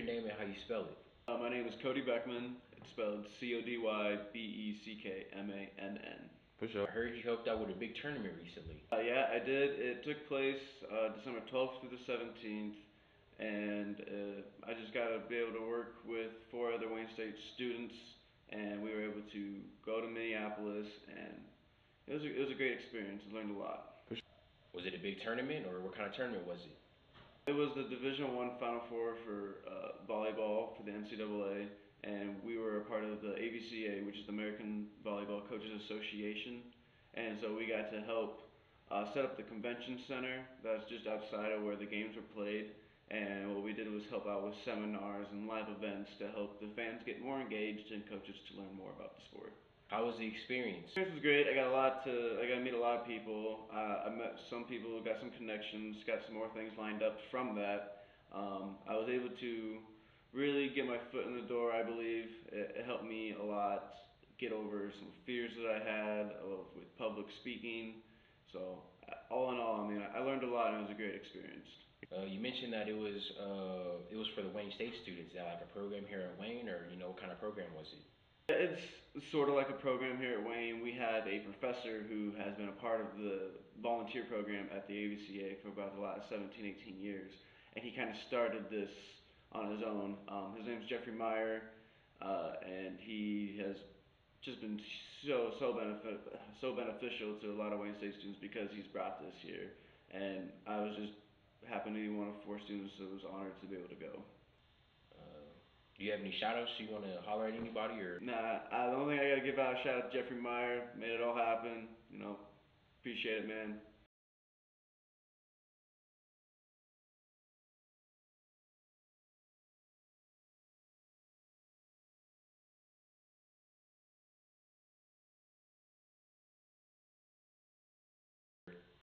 Your name and how you spell it. Uh, my name is Cody Beckmann. It's spelled C O D Y B E C K M A N N. For I sure. heard you helped out with a big tournament recently. Uh, yeah, I did. It took place uh, December 12th through the 17th, and uh, I just got to be able to work with four other Wayne State students, and we were able to go to Minneapolis, and it was a, it was a great experience. I learned a lot. Was it a big tournament or what kind of tournament was it? It was the Division One Final Four for uh, volleyball for the NCAA, and we were a part of the AVCA, which is the American Volleyball Coaches Association, and so we got to help uh, set up the convention center that's just outside of where the games were played. And what we did was help out with seminars and live events to help the fans get more engaged and coaches to learn more about the sport. How was the experience? Experience was great. I got a lot to. I got to meet a lot of people. Uh, I met some people, got some connections, got some more things lined up from that. Um, I was able to really get my foot in the door. I believe it, it helped me a lot get over some fears that I had of, with public speaking. So uh, all in all, I mean, I learned a lot and it was a great experience. Uh, you mentioned that it was uh, it was for the Wayne State students. Is that like a program here at Wayne, or you know what kind of program was it? It's sort of like a program here at Wayne. We have a professor who has been a part of the volunteer program at the AVCA for about the last 17, 18 years. And he kind of started this on his own. Um, his is Jeffrey Meyer, uh, and he has just been so so benefit so beneficial to a lot of Wayne State students because he's brought this here. And I was just happened to be one of four students, I was honored to be able to go. Do you have any shout outs you want to holler at anybody or? Nah, I, the only thing I gotta give out a shout out to Jeffrey Meyer. Made it all happen. You know, appreciate it, man.